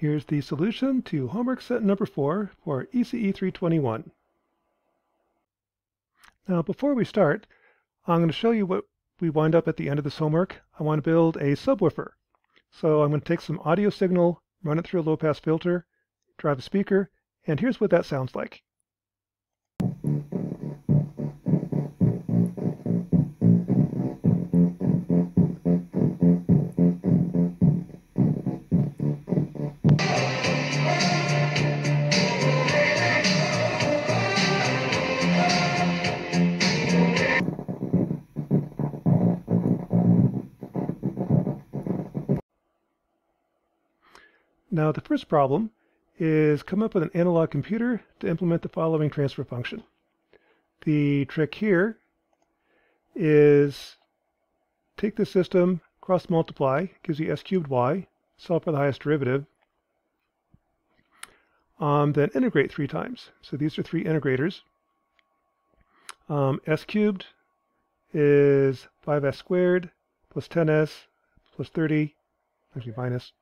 Here's the solution to homework set number 4 for ECE 321. Now before we start, I'm going to show you what we wind up at the end of this homework. I want to build a subwoofer. So I'm going to take some audio signal, run it through a low-pass filter, drive a speaker, and here's what that sounds like. Now the first problem is come up with an analog computer to implement the following transfer function. The trick here is take the system, cross multiply, gives you s cubed y, solve for the highest derivative, um, then integrate three times. So these are three integrators. Um, s cubed is 5s squared plus 10s plus 30, actually minus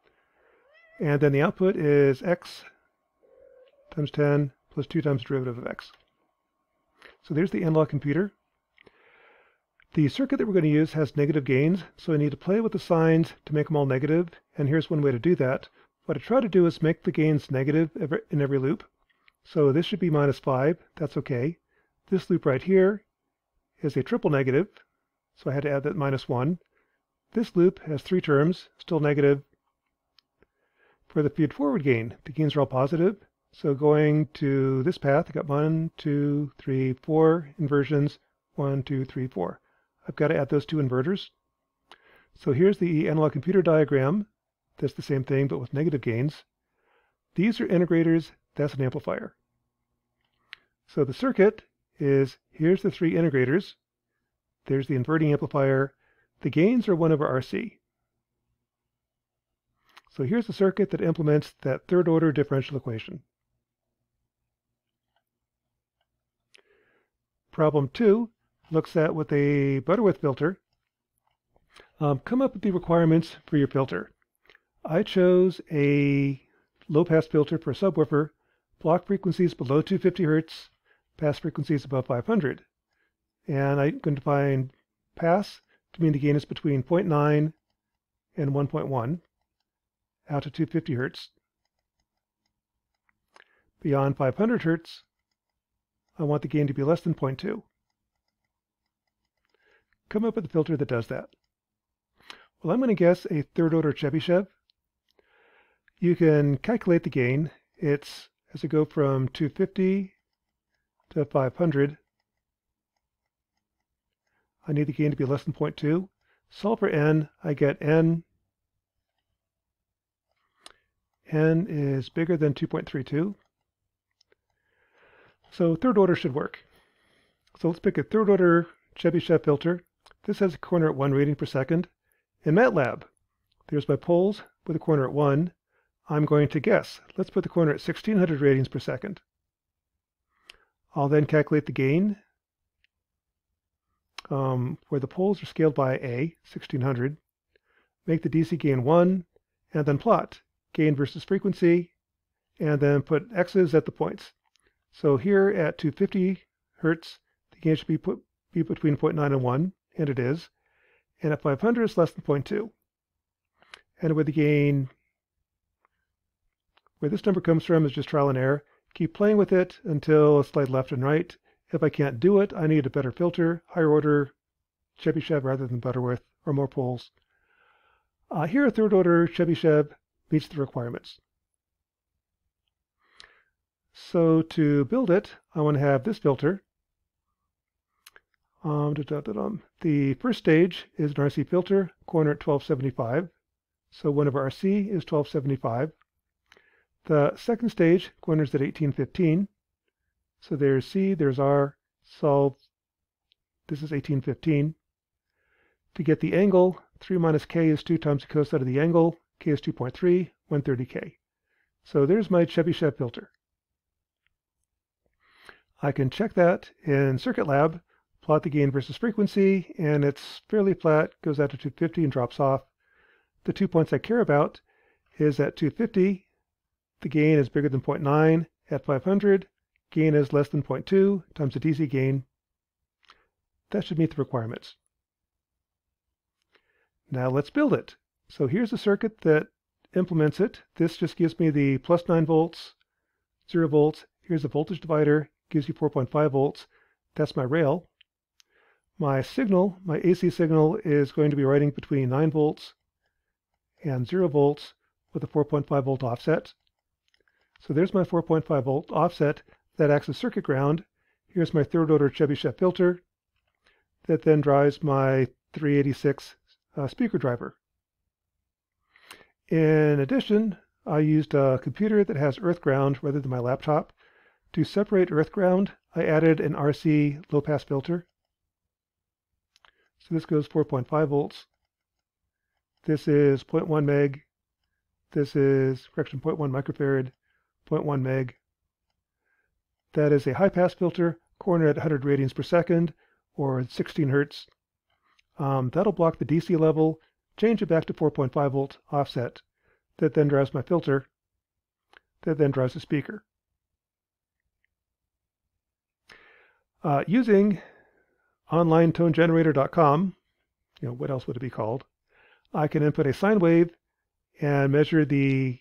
and then the output is x times 10 plus 2 times derivative of x. So there's the analog computer. The circuit that we're going to use has negative gains, so I need to play with the signs to make them all negative, and here's one way to do that. What I try to do is make the gains negative in every loop. So this should be minus 5, that's okay. This loop right here is a triple negative, so I had to add that minus 1. This loop has three terms, still negative, for the feed forward gain, the gains are all positive. So going to this path, I've got one, two, three, four inversions, one, two, three, four. I've got to add those two inverters. So here's the analog computer diagram. That's the same thing, but with negative gains. These are integrators, that's an amplifier. So the circuit is, here's the three integrators. There's the inverting amplifier. The gains are 1 over RC. So here's the circuit that implements that third order differential equation. Problem two looks at with a Butterworth filter, um, come up with the requirements for your filter. I chose a low pass filter for subwoofer, block frequencies below 250 Hertz, pass frequencies above 500. And I'm going to define pass to mean the gain is between 0.9 and 1.1 out to 250 hertz. Beyond 500 hertz, I want the gain to be less than 0.2. Come up with a filter that does that. Well, I'm going to guess a third order Chebyshev. You can calculate the gain. It's as I go from 250 to 500. I need the gain to be less than 0.2. Solve for n, I get n n is bigger than 2.32. So third order should work. So let's pick a third order Chebyshev filter. This has a corner at 1 radian per second. In MATLAB, there's my poles with a corner at 1. I'm going to guess. Let's put the corner at 1600 radians per second. I'll then calculate the gain, um, where the poles are scaled by A, 1600. Make the DC gain 1, and then plot gain versus frequency, and then put x's at the points. So here at 250 hertz, the gain should be, put, be between 0.9 and 1, and it is. And at 500, it's less than 0.2. And where the gain, where this number comes from is just trial and error. Keep playing with it until it's slide left and right. If I can't do it, I need a better filter, higher order Chebyshev rather than Butterworth, or more poles. Uh, here, a third order Chebyshev meets the requirements. So to build it, I want to have this filter. Um, da, da, da, the first stage is an RC filter, corner at 1275. So 1 over RC is 1275. The second stage corners at 1815. So there's C, there's R, solve. This is 1815. To get the angle, 3 minus K is 2 times the cosine of the angle, K is 2.3, 130K. So there's my Chebyshev filter. I can check that in CircuitLab, plot the gain versus frequency, and it's fairly flat, goes out to 250 and drops off. The two points I care about is at 250, the gain is bigger than 0.9 at 500, gain is less than 0.2 times the DC gain. That should meet the requirements. Now let's build it. So here's a circuit that implements it. This just gives me the plus 9 volts, 0 volts. Here's a voltage divider, gives you 4.5 volts. That's my rail. My signal, my AC signal, is going to be writing between 9 volts and 0 volts with a 4.5 volt offset. So there's my 4.5 volt offset that acts as circuit ground. Here's my third order Chebyshev filter that then drives my 386 uh, speaker driver. In addition, I used a computer that has earth ground rather than my laptop. To separate earth ground, I added an RC low pass filter. So this goes 4.5 volts. This is 0.1 meg. This is, correction, 0.1 microfarad, 0.1 meg. That is a high pass filter, cornered at 100 radians per second, or 16 hertz. Um, that'll block the DC level, change it back to 4.5 volt offset. That then drives my filter. That then drives the speaker. Uh, using onlinetonegenerator.com, you know, what else would it be called? I can input a sine wave and measure the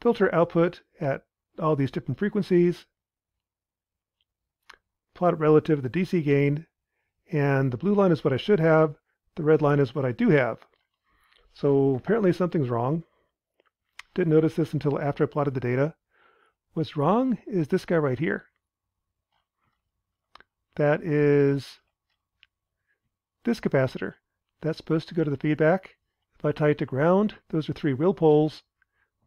filter output at all these different frequencies, plot it relative to the DC gain, and the blue line is what I should have, the red line is what I do have. So apparently something's wrong. Didn't notice this until after I plotted the data. What's wrong is this guy right here. That is this capacitor. That's supposed to go to the feedback. If I tie it to ground, those are three real poles.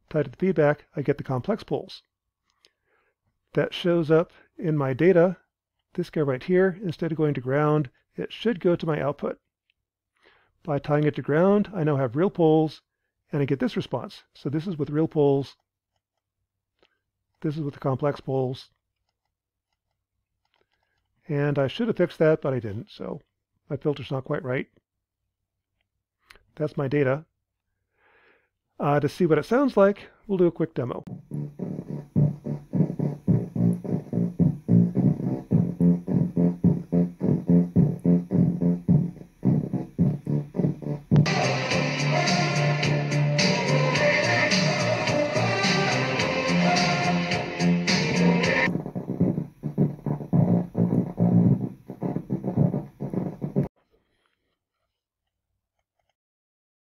Tied to the feedback, I get the complex poles. That shows up in my data. This guy right here, instead of going to ground, it should go to my output. By tying it to ground, I now have real poles, and I get this response. So this is with real poles. This is with the complex poles. And I should have fixed that, but I didn't, so my filter's not quite right. That's my data. Uh, to see what it sounds like, we'll do a quick demo.